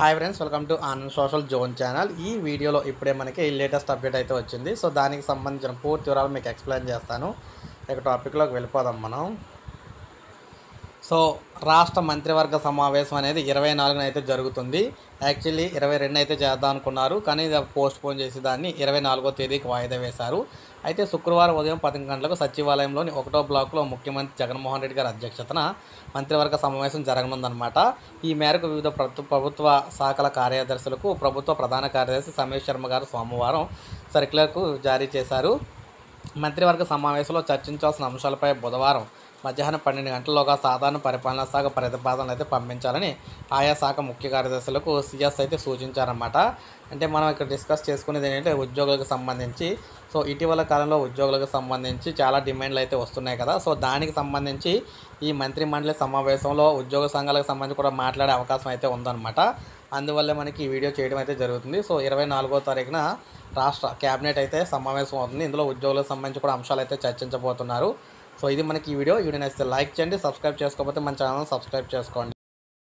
Hi friends welcome to Anand social zone channel ఈ వీడియోలో ఇప్పుడే మనకి లేటెస్ట్ అప్డేట్ అయితే వచ్చింది. సో దానికి సంబంధించిన పూర్తి వివరాలు మీకు ఎక్స్ప్లెయిన్ చేస్తాను. ఇక టాపిక్లోకి వెళ్ళిపోదాం మనం. సో రాష్ట్ర మంత్రివర్గ సమావేశం అనేది ఇరవై నాలుగున అయితే జరుగుతుంది. యాక్చువల్లీ ఇరవై రెండు అయితే చేద్దాం అనుకున్నారు కానీ ఇది పోస్ట్ పోన్ చేసి దాన్ని ఇరవై నాలుగో తేదీకి వాయిదా వేశారు. అయితే శుక్రవారం ఉదయం పదిహేను గంటలకు సచివాలయంలోని ఒకటో బ్లాక్లో ముఖ్యమంత్రి జగన్మోహన్ రెడ్డి గారి అధ్యక్షతన మంత్రివర్గ సమావేశం జరగనుందన్నమాట. ఈ మేరకు వివిధ ప్రభుత్వ శాఖల కార్యదర్శులకు ప్రభుత్వ ప్రధాన కార్యదర్శి సమీర్ శర్మ గారు సోమవారం సర్క్యులర్కు జారీ చేశారు. మంత్రివర్గ సమావేశంలో చర్చించాల్సిన అంశాలపై బుధవారం మధ్యాహ్నం పన్నెండు గంటల్లోగా సాధారణ పరిపాలనా శాఖ ప్రతిపాదనలు అయితే పంపించాలని ఆయా శాఖ ముఖ్య కార్యదర్శులకు సిఎస్ అయితే సూచించారన్నమాట. అంటే మనం ఇక్కడ డిస్కస్ చేసుకునేది ఏంటంటే ఉద్యోగులకు సంబంధించి. సో ఇటీవల కాలంలో ఉద్యోగులకు సంబంధించి చాలా డిమాండ్లు అయితే వస్తున్నాయి కదా. సో దానికి సంబంధించి ఈ మంత్రి మండలి సమావేశంలో ఉద్యోగ సంఘాలకు సంబంధించి కూడా మాట్లాడే అవకాశం అయితే ఉందన్నమాట. అందువల్ల మనకి ఈ వీడియో చేయడం అయితే జరుగుతుంది. సో ఇరవై నాలుగో తారీఖున రాష్ట్ర క్యాబినెట్ అయితే సమావేశం అవుతుంది. ఇందులో ఉద్యోగులకు సంబంధించి కూడా అంశాలు అయితే చర్చించబోతున్నారు. సో ఇది మనకి ఈ వీడియో. ఈ వీడియో నచ్చితే లైక్ చేయండి సబ్స్క్రైబ్ చేసుకోకపోతే మన ఛానల్ సబ్స్క్రైబ్ చేసుకోండి.